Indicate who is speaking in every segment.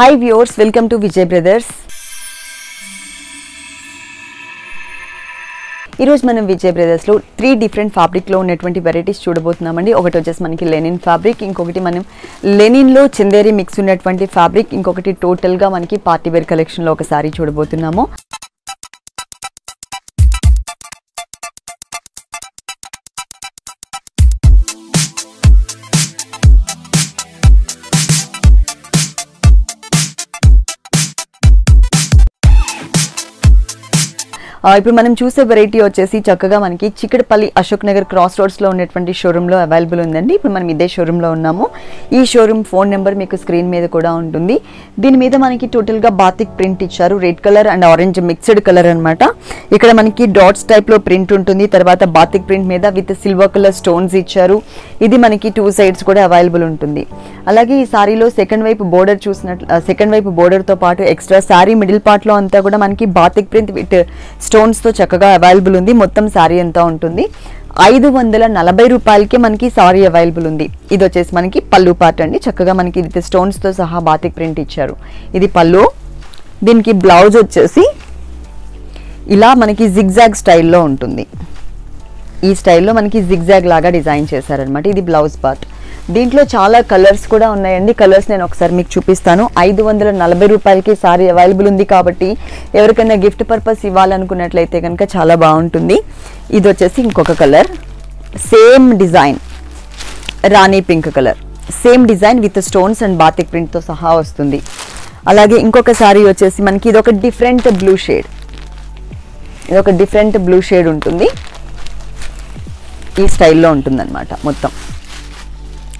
Speaker 1: Hi viewers welcome to Vijay brothers ఈరోజు మనం Vijay బ్రదర్స్లో three different ఫ్యాబ్రిక్లో ఉన్నటువంటి వెరైటీస్ చూడబోతున్నామండి. ఒకటి వచ్చేసి మనకి లెనిన్ ఫ్యాబ్రిక్ ఇంకొకటి మనం లెనిన్లో చందేరి మిక్స్ ఉన్నటువంటి ఫ్యాబ్రిక్ ఇంకొకటి టోటల్గా మనకి పార్టీ వేర్ కలెక్షన్లో ఒక సారీ చూడబోతున్నాము. ఇప్పుడు మనం చూసే వెరైటీ వచ్చేసి చక్కగా మనకి చిక్కడపల్లి అశోక్ నగర్ క్రాస్ రోడ్స్లో ఉన్నటువంటి షోరూంలో అవైలబుల్ ఉందండి. ఇప్పుడు మనం ఇదే షోరూంలో ఉన్నాము. ఈ షోరూమ్ ఫోన్ నెంబర్ మీకు స్క్రీన్ మీద కూడా ఉంటుంది. దీని మీద మనకి టోటల్గా బాతిక్ ప్రింట్ ఇచ్చారు. Red colour and orange mixed colour అన్నమాట. ఇక్కడ మనకి డాట్స్ టైప్లో ప్రింట్ ఉంటుంది. తర్వాత బాతిక్ ప్రింట్ మీద విత్ సిల్వర్ కలర్ స్టోన్స్ ఇచ్చారు. ఇది మనకి టూ సైడ్స్ కూడా అవైలబుల్ ఉంటుంది. అలాగే ఈ సారీలో సెకండ్ వైపు బోర్డర్ చూసినట్లు సెకండ్ వైపు బోర్డర్తో తో పాటు ఎక్స్ట్రా సారీ మిడిల్ పార్ట్లో అంతా కూడా మనకి బాతిక్ ప్రింట్ విత్ స్టోన్స్తో చక్కగా అవైలబుల్ ఉంది. మొత్తం సారీ అంతా ఉంటుంది? ఐదు వందల నలభై రూపాయలకి మనకి సారీ అవైలబుల్ ఉంది. ఇది వచ్చేసి మనకి పళ్ళు పార్ట్ అండి. చక్కగా మనకి ఇది స్టోన్స్తో సహా బాతిక్ ప్రింట్ ఇచ్చారు. ఇది పళ్ళు. దీనికి బ్లౌజ్ వచ్చేసి ఇలా మనకి జిగ్జాగ్ స్టైల్లో ఉంటుంది. ఈ స్టైల్లో మనకి జిగ్జాగ్ లాగా డిజైన్ చేశారనమాట ఇది బ్లౌజ్ పార్ట్. దీంట్లో చాలా కలర్స్ కూడా ఉన్నాయండి. కలర్స్ నేను ఒకసారి మీకు చూపిస్తాను. ఐదు వందల నలభై రూపాయలకి సారీ అవైలబుల్ ఉంది కాబట్టి ఎవరికైనా గిఫ్ట్ పర్పస్ ఇవ్వాలనుకున్నట్లయితే కనుక చాలా బాగుంటుంది. ఇది వచ్చేసి ఇంకొక colour. Same design. Rani pink colour. Same design with stones and batik ప్రింట్తో సహా వస్తుంది. అలాగే ఇంకొక సారీ వచ్చేసి మనకి ఇది ఒక డిఫరెంట్ బ్లూ షేడ్. ఇది ఒక డిఫరెంట్ బ్లూ షేడ్ ఉంటుంది. ఈ స్టైల్లో ఉంటుందన్నమాట మొత్తం.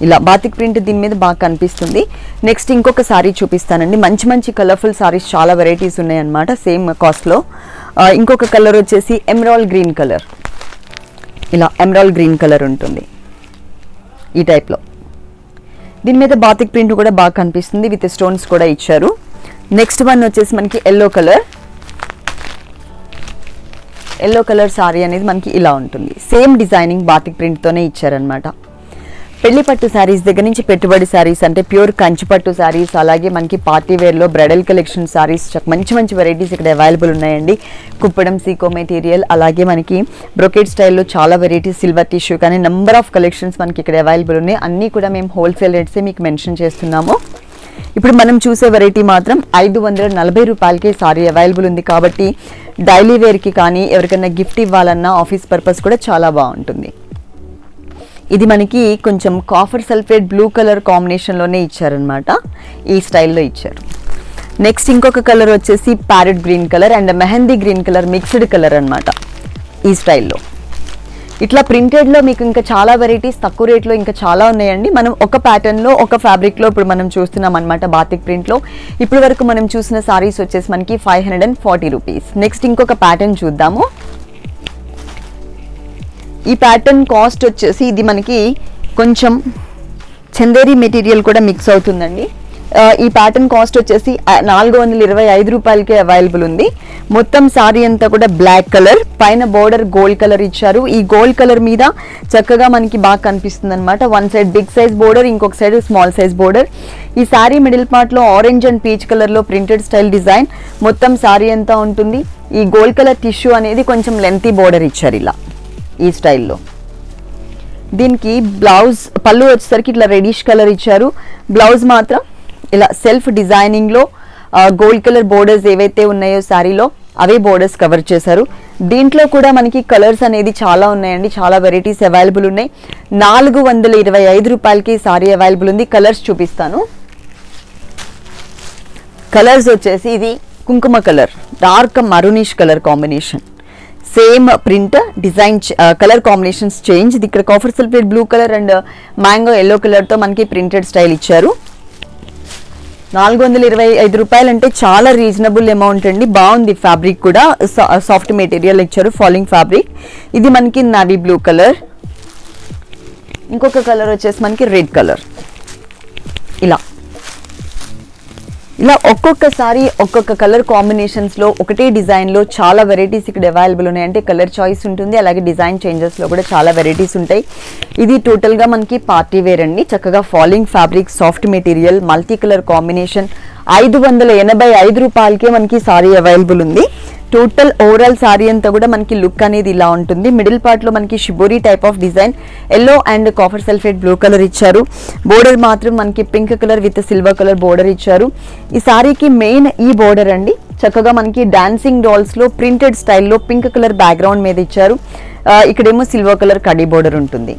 Speaker 1: ఇలా బాతిక్ ప్రింట్ దీని మీద బాగా కనిపిస్తుంది. నెక్స్ట్ ఇంకొక సారీ చూపిస్తానండి. మంచి మంచి కలర్ఫుల్ సారీస్ చాలా వెరైటీస్ ఉన్నాయన్నమాట సేమ్ కాస్ట్లో ఇంకొక కలర్ వచ్చేసి ఎమరాల్ గ్రీన్ కలర్ ఇలా ఎమరాల్ గ్రీన్ కలర్ ఉంటుంది. ఈ టైప్లో దీని మీద బాతిక్ ప్రింట్ కూడా బాగా కనిపిస్తుంది విత్ స్టోన్స్ కూడా ఇచ్చారు. నెక్స్ట్ వన్ వచ్చేసి మనకి yellow colour yellow colour sari అనేది మనకి ఇలా ఉంటుంది. సేమ్ డిజైనింగ్ బాతిక్ ప్రింట్తోనే ఇచ్చారనమాట పెళ్ళి పట్టు శారీస్ దగ్గర నుంచి పెట్టుబడి శారీస్ అంటే ప్యూర్ కంచి పట్టు శారీస్ అలాగే మనకి పార్టీ వేర్లో బ్రైడల్ కలెక్షన్ శారీస్ మంచి మంచి వెరైటీస్ ఇక్కడ అవైలబుల్ ఉన్నాయండి. కుప్పడం సీకో మెటీరియల్ అలాగే మనకి బ్రొకెట్ స్టైల్లో చాలా వెరైటీస్ సిల్వర్ టిష్యూ కానీ నెంబర్ ఆఫ్ కలెక్షన్స్ మనకి ఇక్కడ అవైలబుల్ ఉన్నాయి. అన్నీ కూడా మేము హోల్సేల్ రేట్సే మీకు మెన్షన్ చేస్తున్నాము. ఇప్పుడు మనం చూసే వెరైటీ మాత్రం ఐదు వందల నలభై రూపాయలకి సారీ అవైలబుల్ ఉంది కాబట్టి డైలీ వేర్కి కానీ ఎవరికైనా గిఫ్ట్ ఇవ్వాలన్నా ఆఫీస్ పర్పస్ కూడా చాలా బాగుంటుంది. ఇది మనకి కొంచెం కాఫర్ సల్ఫేట్ బ్లూ కలర్ కాంబినేషన్లోనే ఇచ్చారనమాట ఈ స్టైల్లో ఇచ్చారు. నెక్స్ట్ ఇంకొక కలర్ వచ్చేసి parrot green colour and mehndi green colour mixed colour అనమాట ఈ స్టైల్లో. ఇట్లా ప్రింటెడ్లో మీకు ఇంకా చాలా వెరైటీస్ తక్కువ రేట్లో ఇంకా చాలా ఉన్నాయండి. మనం ఒక ప్యాటర్న్లో ఒక ఫ్యాబ్రిక్లో ఇప్పుడు మనం చూస్తున్నాం అనమాట బాతిక్ ప్రింట్లో ఇప్పటి వరకు మనం చూసిన సారీస్ వచ్చేసి మనకి five hundred and forty rupees next ఇంకొక ప్యాటర్న్ చూద్దాము. ఈ ప్యాటర్న్ కాస్ట్ వచ్చేసి ఇది మనకి కొంచెం చందేరి మెటీరియల్ కూడా మిక్స్ అవుతుందండి. ఈ ప్యాటర్న్ కాస్ట్ వచ్చేసి నాలుగు వందల ఇరవై ఐదు రూపాయలకే అవైలబుల్ ఉంది. మొత్తం సారీ అంతా కూడా బ్లాక్ కలర్ పైన బోర్డర్ గోల్డ్ కలర్ ఇచ్చారు. ఈ గోల్డ్ కలర్ మీద చక్కగా మనకి బాగా కనిపిస్తుంది అనమాట one side big size border ఇంకొక సైడ్ స్మాల్ సైజ్ బోర్డర్ ఈ సారీ మిడిల్ పార్ట్లో ఆరెంజ్ అండ్ పీచ్ కలర్లో ప్రింటెడ్ స్టైల్ డిజైన్ మొత్తం సారీ అంతా ఉంటుంది. ఈ గోల్డ్ కలర్ టిష్యూ అనేది కొంచెం లెంతీ బోర్డర్ ఇచ్చారు ఇలా. ఈ స్టైల్లో. దీనికి బ్లౌజ్ పళ్ళు వచ్చేసరికి ఇట్లా రెడిష్ కలర్ ఇచ్చారు. బ్లౌజ్ మాత్రం ఇలా సెల్ఫ్ డిజైనింగ్లో గోల్డ్ కలర్ బోర్డర్స్ ఏవైతే ఉన్నాయో శారీలో అవే బోర్డర్స్ కవర్ చేశారు. దీంట్లో కూడా మనకి కలర్స్ అనేది చాలా ఉన్నాయండి. చాలా వెరైటీస్ అవైలబుల్ ఉన్నాయి. నాలుగు వందల ఇరవై ఐదు రూపాయలకి సారీ అవైలబుల్ ఉంది. కలర్స్ చూపిస్తాను. కలర్స్ వచ్చేసి ఇది కుంకుమ colour dark maroonish colour combination same print design colour combinations change. ఇది ఇక్కడ copper sulphate blue colour and mango yellow కలర్తో మనకి ప్రింటెడ్ స్టైల్ ఇచ్చారు. నాలుగు వందల ఇరవై ఐదు రూపాయలు అంటే చాలా రీజనబుల్ అమౌంట్ అండి. బాగుంది ఫ్యాబ్రిక్ కూడా. సాఫ్ట్ మెటీరియల్ ఇచ్చారు ఫాలింగ్ ఫ్యాబ్రిక్. ఇది మనకి నవీ బ్లూ కలర్. ఇంకొక కలర్ వచ్చేసి మనకి రెడ్ కలర్. ఇలా. ఇలా ఒక్కొక్కసారి ఒక్కొక్క కలర్ కాంబినేషన్స్లో ఒకటే డిజైన్లో చాలా వెరైటీస్ ఇక్కడ అవైలబుల్ ఉన్నాయి. అంటే కలర్ చాయిస్ ఉంటుంది అలాగే డిజైన్ చేంజెస్లో కూడా చాలా వెరైటీస్ ఉంటాయి. ఇది టోటల్గా మనకి పార్టీ వేర్ అండి. చక్కగా falling fabric soft material multi colour combination ఐదు వందల ఎనభై ఐదు రూపాయలకే మనకి సారీ అవైలబుల్ ఉంది. టోటల్ ఓవరాల్ సారీ అంతా కూడా మనకి లుక్ అనేది ఇలా ఉంటుంది. మిడిల్ పార్ట్లో మనకి shibori type of design yellow and copper sulphate blue colour ఇచ్చారు. బోర్డర్ మాత్రం మనకి pink colour with silver colour border ఇచ్చారు. ఈ సారీకి మెయిన్ ఈ బోర్డర్ అండి. చక్కగా మనకి డాన్సింగ్ డాల్స్లో ప్రింటెడ్ స్టైల్లో పింక్ కలర్ బ్యాక్గ్రౌండ్ మీద ఇచ్చారు. ఇక్కడేమో సిల్వర్ కలర్ కడీ బోర్డర్ ఉంటుంది.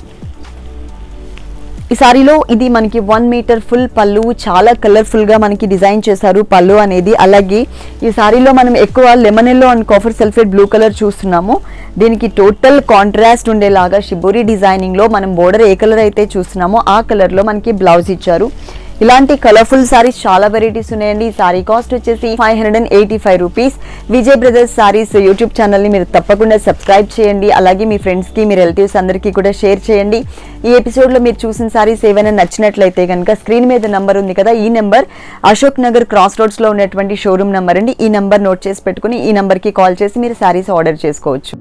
Speaker 1: ఈ సారీలో ఇది మనకి వన్ మీటర్ ఫుల్ పళ్ళు చాలా కలర్ఫుల్గా మనకి డిజైన్ చేశారు పళ్ళు అనేది. అలాగే ఈ సారీలో మనం ఎక్కువ lemon yellow and copper sulphate blue colour చూస్తున్నాము. దీనికి టోటల్ కాంట్రాస్ట్ ఉండేలాగా షిబోరి డిజైనింగ్లో మనం బోర్డర్ ఏ కలర్ అయితే చూస్తున్నామో ఆ కలర్లో మనకి బ్లౌజ్ ఇచ్చారు. ఇలాంటి కలర్ఫుల్ సారీస్ చాలా వెరైటీస్ ఉన్నాయండి. ఈ సారీ కాస్ట్ వచ్చేసి five hundred and eighty five rupees Vijay brothers saris YouTube ఛానల్ని మీరు తప్పకుండా సబ్స్క్రైబ్ చేయండి. అలాగే మీ ఫ్రెండ్స్కి మీ రిలేటివ్స్ అందరికీ కూడా షేర్ చేయండి. ఈ ఎపిసోడ్లో మీరు చూసిన సారీస్ ఏవైనా నచ్చినట్లయితే కనుక స్క్రీన్ మీద నెంబర్ ఉంది కదా ఈ నెంబర్ అశోక్ నగర్ క్రాస్ రోడ్స్లో ఉన్నటువంటి షోరూమ్ నెంబర్ అండి. ఈ నెంబర్ నోట్ చేసి పెట్టుకుని ఈ నెంబర్కి కాల్ చేసి మీరు సారీస్ ఆర్డర్ చేసుకోవచ్చు.